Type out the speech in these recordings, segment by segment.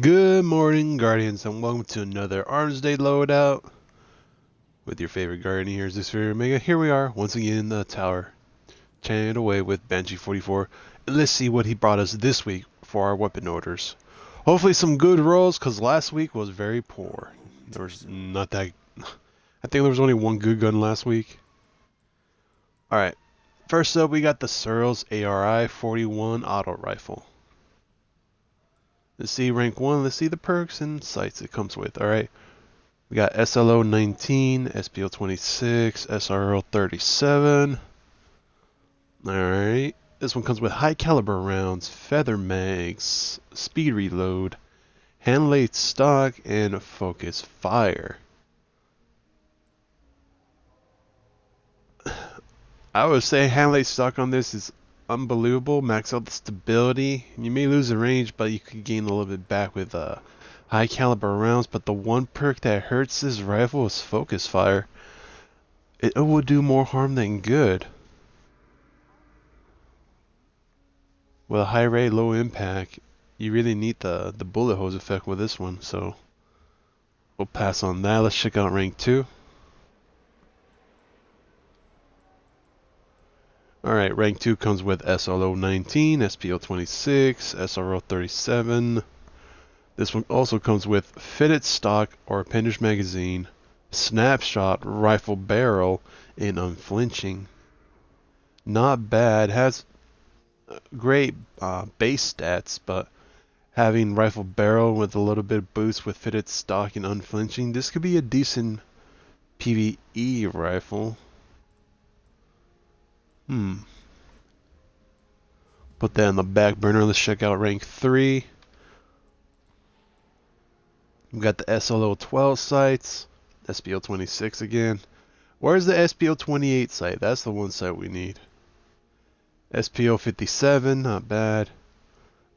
Good morning, Guardians, and welcome to another Arms Day loadout with your favorite Guardian here, Zeus Fury Omega. Here we are, once again in the tower, chatting it away with Banshee44, let's see what he brought us this week for our weapon orders. Hopefully some good rolls, because last week was very poor. There was not that... I think there was only one good gun last week. Alright, first up we got the Suros ARI 41 auto rifle. Let's see rank 1. Let's see the perks and sights it comes with. Alright. We got SLO 19, SPO 26, SRO 37. Alright. This one comes with high caliber rounds, feather mags, speed reload, hand laid stock, and focus fire. I would say hand laid stock on this is unbelievable. Max out the stability. You may lose the range, but you could gain a little bit back with uh, high caliber rounds. But the one perk that hurts this rifle is focus fire. It, it will do more harm than good. With a high rate, low impact, you really need the, the bullet hose effect with this one. So we'll pass on that. Let's check out rank 2. Alright, rank 2 comes with SLO 19, SPO 26, SRO 37. This one also comes with fitted stock or appendage magazine, snapshot, rifle barrel, and unflinching. Not bad, has great uh, base stats, but having rifle barrel with a little bit of boost with fitted stock and unflinching, this could be a decent PvE rifle. Hmm. Put that on the back burner. Let's check out rank 3. We've got the SLO 12 sights. SPO 26 again. Where's the SPO 28 sight? That's the one sight we need. SPO 57, not bad.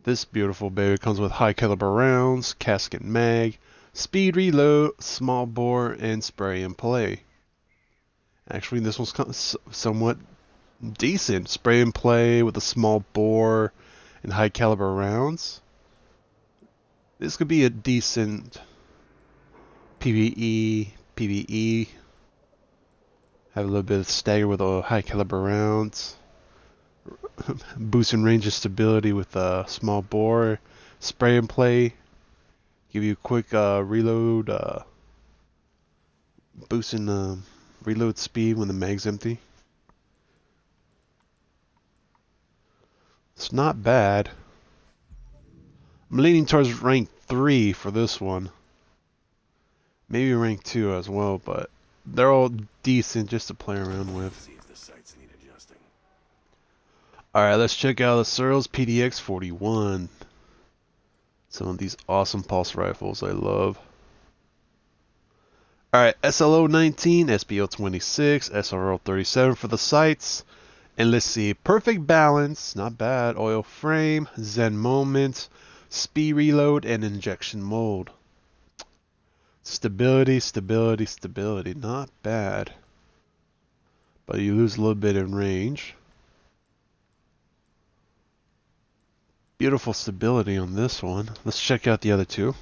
This beautiful baby comes with high caliber rounds, casket mag, speed reload, small bore, and spray and play. Actually, this one's somewhat decent spray and play with a small bore and high caliber rounds. This could be a decent PvE, PvE. Have a little bit of stagger with a high caliber rounds. Boosting range of stability with a small bore. Spray and play. Give you a quick uh, reload. Uh, boosting uh, reload speed when the mag's empty. It's not bad. I'm leaning towards rank 3 for this one. Maybe rank 2 as well, but they're all decent just to play around with. Alright, let's check out the Suros PDX 41. Some of these awesome pulse rifles I love. Alright, SLO 19, SPO 26, SRO 37 for the sights. And let's see, perfect balance, not bad. Oil frame, Zen moment, speed reload, and injection mold. Stability, stability, stability, not bad. But you lose a little bit in range. Beautiful stability on this one. Let's check out the other two.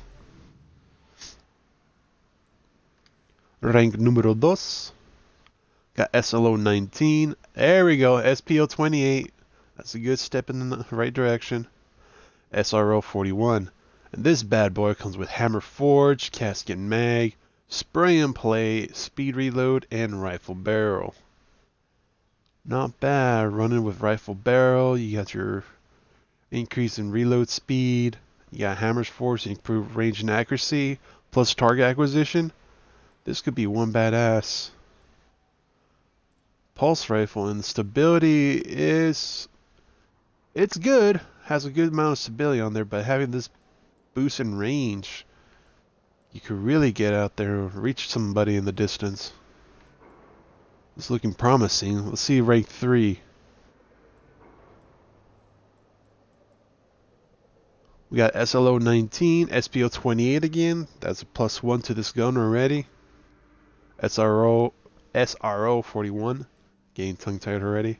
Rank numero dos. Got SLO 19. There we go. SPO 28. That's a good step in the right direction. SRO 41. And this bad boy comes with hammer forge, casket mag, spray and play, speed reload, and rifle barrel. Not bad. Running with rifle barrel. You got your increase in reload speed. You got hammer's force, improve range and accuracy, plus target acquisition. This could be one badass pulse rifle and stability is it's good has a good amount of stability on there but having this boost in range you could really get out there and reach somebody in the distance. It's looking promising. Let's see rank 3 we got SLO 19 SPO 28 again. That's a plus 1 to this gun already. SRO SRO 41 Getting tongue tied already.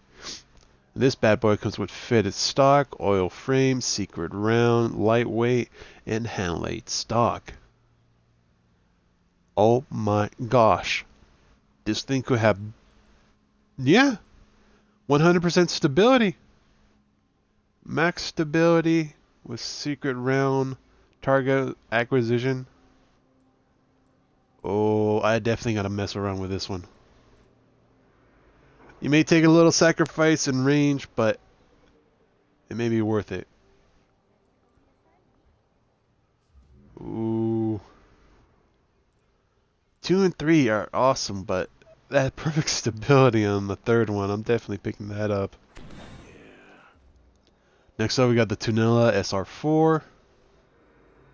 This bad boy comes with fitted stock, oil frame, secret round, lightweight, and hand stock. Oh my gosh. This thing could have, yeah, 100% stability. Max stability with secret round, target acquisition. Oh, I definitely gotta mess around with this one. You may take a little sacrifice in range, but it may be worth it. Ooh. Two and three are awesome, but that perfect stability on the third one, I'm definitely picking that up. Next up, we got the Tuonela SR4.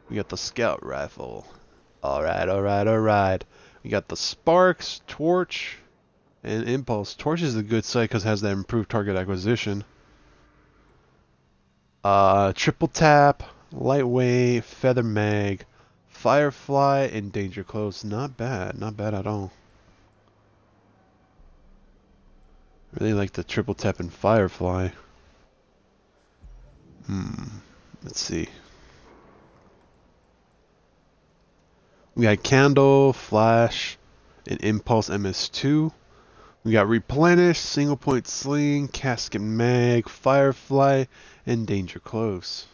We got the Scout Rifle. Alright, alright, alright. We got the Sparks, Torch, and Impulse. Torch is a good sight because it has that improved target acquisition. Uh, triple Tap, Lightweight, Feather Mag, Firefly, and Danger Close. Not bad, not bad at all. Really like the Triple Tap and Firefly. Hmm, let's see. We got Candle, Flash, and Impulse MS2. We got Replenish, Single Point Sling, Casket Mag, Firefly, and Danger Close.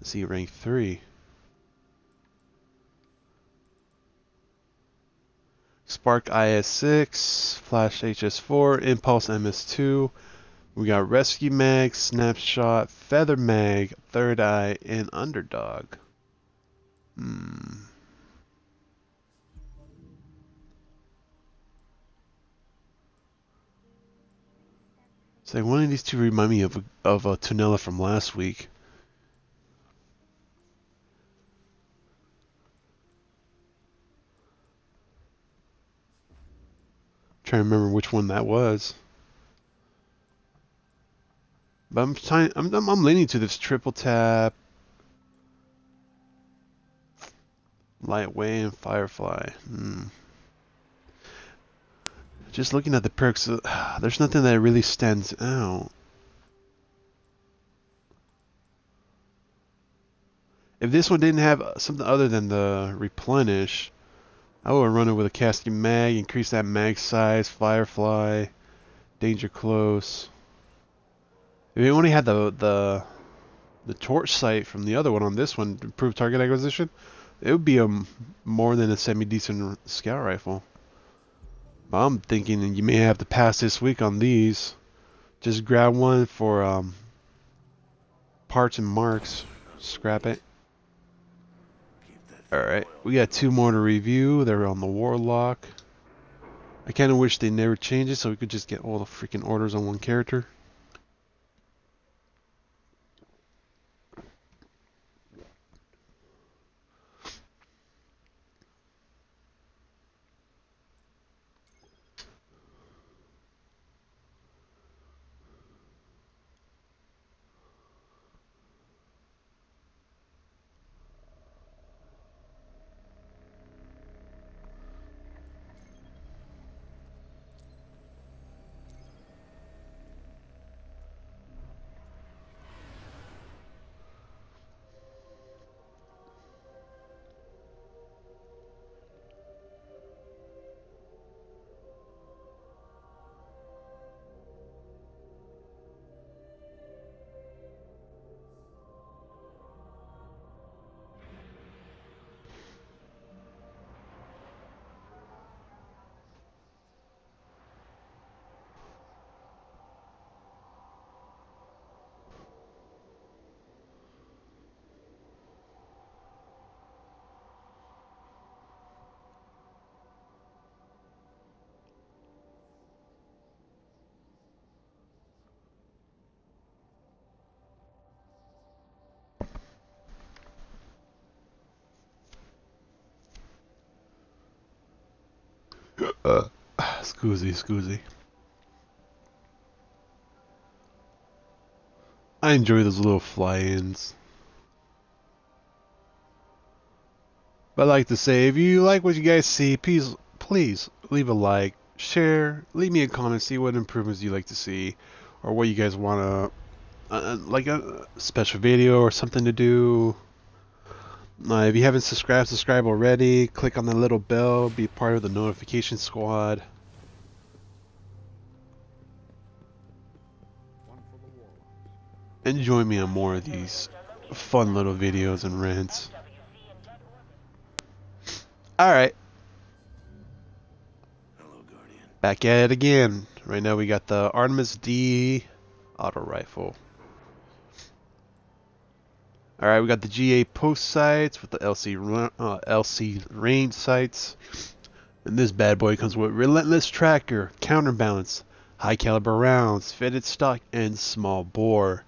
Let's see, rank 3. Spark IS6, Flash HS4, Impulse MS2. We got Rescue Mag, Snapshot, Feather Mag, Third Eye, and Underdog. Hmm. It's like one of these two remind me of a, of a Tuonela from last week. trying to remember which one that was. But I'm trying. I'm, I'm, I'm leaning to this triple tap, lightweight, and firefly. Hmm. Just looking at the perks, uh, there's nothing that really stands out. If this one didn't have something other than the replenish, I would run it with a casket mag, increase that mag size, firefly, danger close. If it only had the the the torch sight from the other one on this one, improved target acquisition, it would be a more than a semi-decent scout rifle. I'm thinking you may have to pass this week on these. Just grab one for um, parts and marks. Scrap it. Alright, we got two more to review. They're on the Warlock. I kind of wish they never changed it so we could just get all the freaking orders on one character. Uh, scoozy, scoozy. I enjoy those little fly-ins. But I'd like to say, if you like what you guys see, please, please leave a like, share, leave me a comment, see what improvements you like to see, or what you guys want to, uh, uh, like a special video or something to do. Uh, if you haven't subscribed, subscribe already. Click on the little bell, be part of the notification squad. And join me on more of these fun little videos and rants. Alright. Back at it again. Right now we got the Artemis D auto rifle. Alright, we got the GA post sights with the LC, uh, LC range sights. And this bad boy comes with relentless tracker, counterbalance, high caliber rounds, fitted stock, and small bore.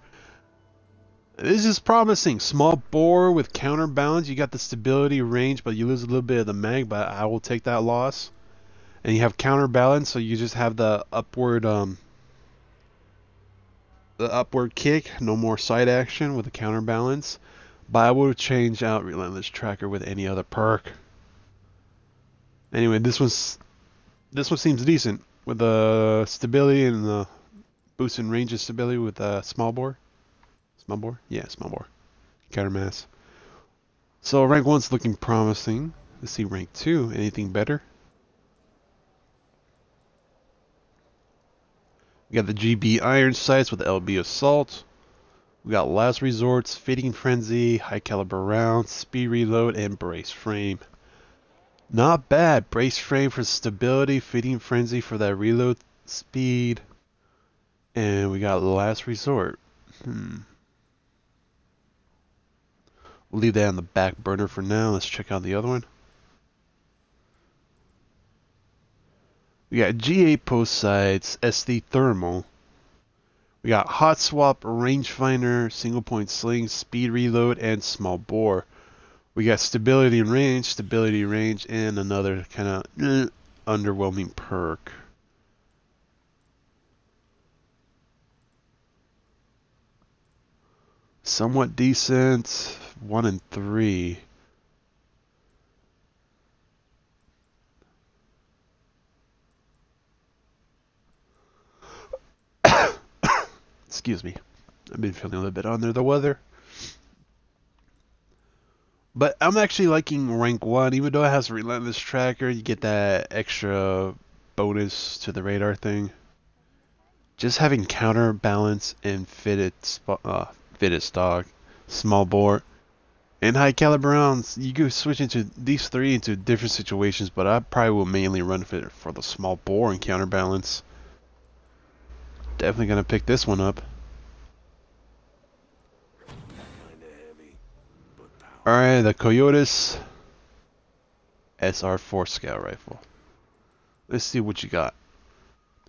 This is promising. Small bore with counterbalance. You got the stability range, but you lose a little bit of the mag, but I will take that loss. And you have counterbalance, so you just have the upward um the upward kick, no more side action with the counterbalance. But I would change out Relentless Tracker with any other perk. Anyway, this one's this one seems decent with the stability and the boost in range of stability with the small bore. Small bore? Yeah, small bore. Counter mass. So rank 1's looking promising. Let's see rank 2. Anything better? We got the GB Iron Sights with LB Assault. We got Last Resorts, Feeding Frenzy, High Caliber Rounds, Speed Reload, and Brace Frame. Not bad. Brace Frame for stability, Feeding Frenzy for that reload speed. And we got Last Resort. Hmm. We'll leave that on the back burner for now. Let's check out the other one. We got GA post sights, SD thermal. We got hot swap, rangefinder, single point sling, speed reload, and small bore. We got stability and range, stability range, and another kind of eh, underwhelming perk. Somewhat decent one and three. Excuse me. I've been feeling a little bit under the weather. But I'm actually liking rank 1, even though it has a relentless tracker, you get that extra bonus to the radar thing. Just having counterbalance and fitted, uh, fitted stock, small bore, and high caliber rounds, you could switch into these three into different situations, but I probably will mainly run for, for the small bore and counterbalance. Definitely gonna pick this one up. Alright, the Coyotes SR4 Scout Rifle. Let's see what you got.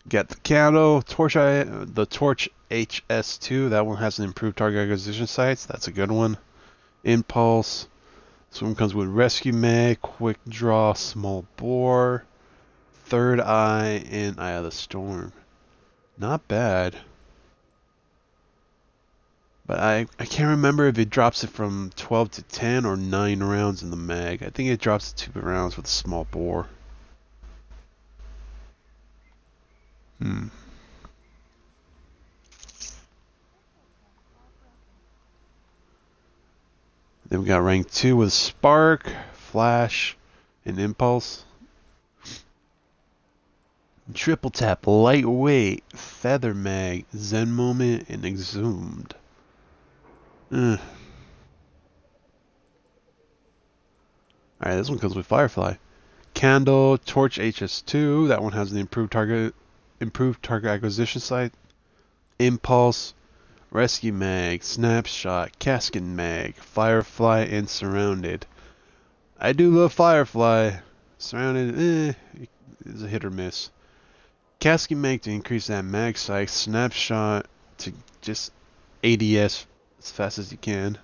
Got the Cano, Torch, the Torch HS2. That one has an improved target acquisition sights. That's a good one. Impulse. This one comes with Rescue Mag, Quick Draw, Small Bore, Third Eye, and Eye of the Storm. Not bad. But I, I can't remember if it drops it from 12 to 10 or 9 rounds in the mag. I think it drops to 2 rounds with a small bore. Hmm. Then we got rank 2 with Spark, Flash, and Impulse. Triple Tap, Lightweight, Feather Mag, Zen Moment, and Exhumed. Alright, this one comes with Firefly. Candle, Torch HS2, that one has the improved target improved target acquisition sight. Impulse, Rescue Mag, Snapshot, Casket Mag, Firefly, and Surrounded. I do love Firefly. Surrounded, eh, is a hit or miss. Casket Mag to increase that mag size, Snapshot to just ADS as fast as you can,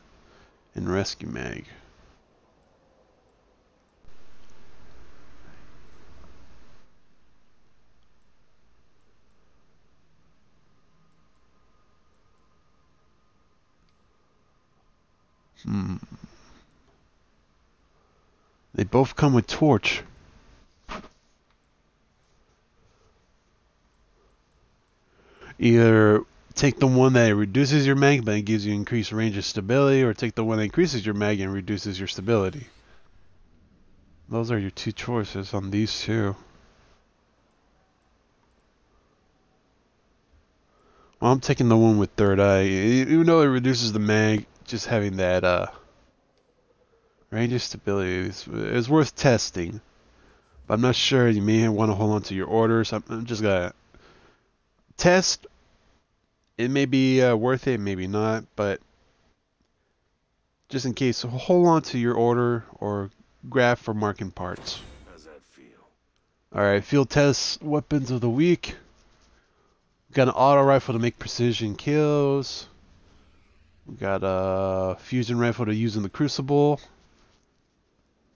and Rescue Mag. Hmm. They both come with torch. Either take the one that reduces your mag but gives you increased range of stability, or take the one that increases your mag and reduces your stability. Those are your two choices on these two. Well, I'm taking the one with third eye. Even though it reduces the mag, just having that uh, range of stability is, is worth testing. But I'm not sure. You may want to hold on to your orders. I'm, I'm just gonna test. It may be uh, worth it, maybe not. But just in case, hold on to your order or grab for marking parts. How's that feel? All right, field test weapons of the week. Got an auto rifle to make precision kills. We got a fusion rifle to use in the crucible.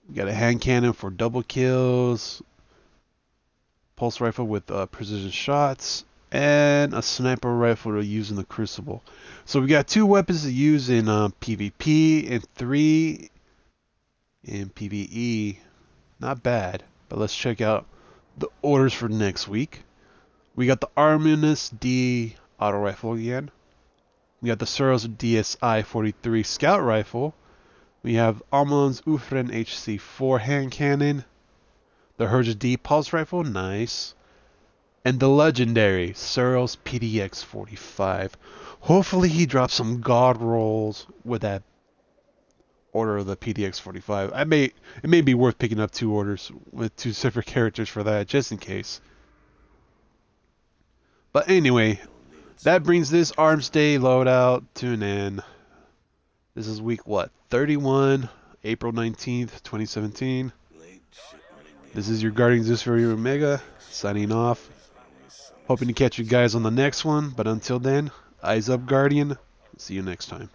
We got a hand cannon for double kills. Pulse rifle with uh, precision shots. And a sniper rifle to use in the crucible. So we got two weapons to use in uh, PvP and three in PvE. Not bad. But let's check out the orders for next week. We got the Arminus D auto rifle again. We got the Suros DSI 43 scout rifle. We have Almon's Ufren HC4 hand cannon. The Herge D pulse rifle, nice. And the legendary Suros PDX 45. Hopefully he drops some god rolls with that order of the PDX 45. I may it may be worth picking up two orders with two separate characters for that just in case. But anyway, that brings this Arms Day loadout to an end. This is week what? 31, April 19th, 2017. This is your Guardian Zeus Fury Omega signing off. Hoping to catch you guys on the next one, but until then, eyes up, Guardian. See you next time.